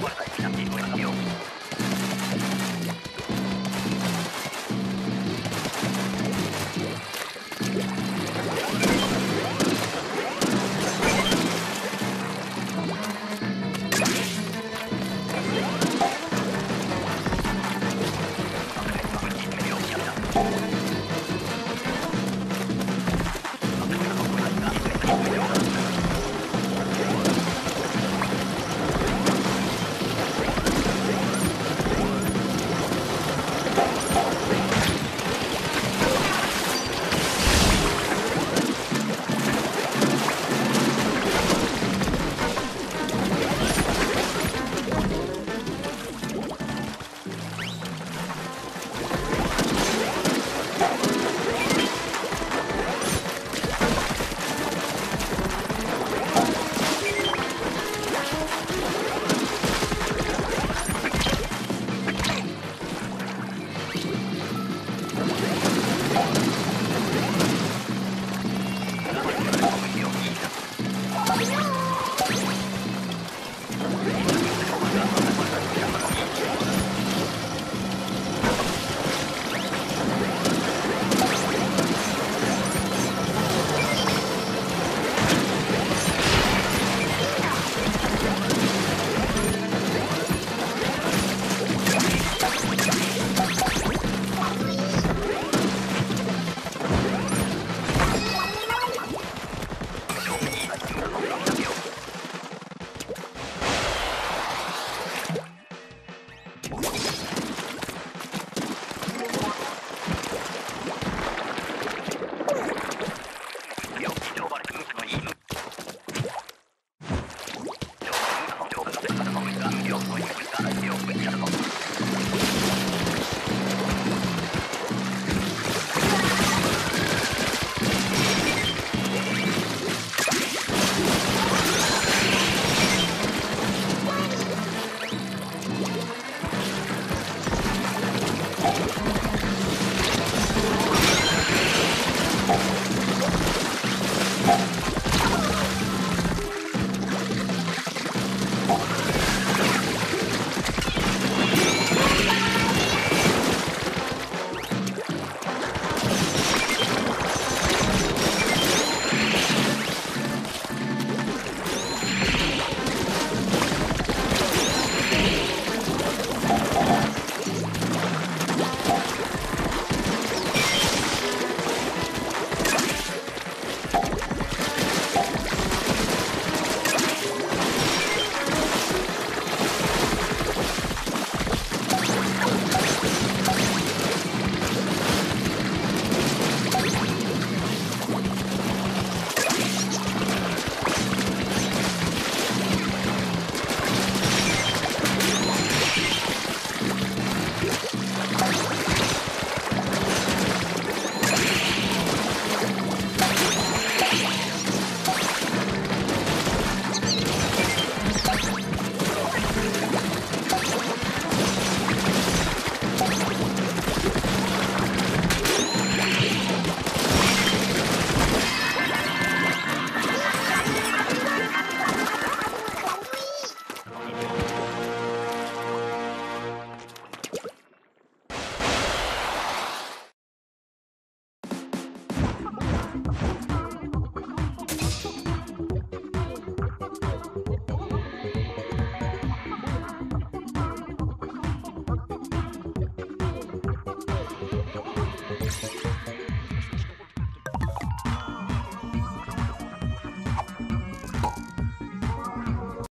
我来帮你挽留。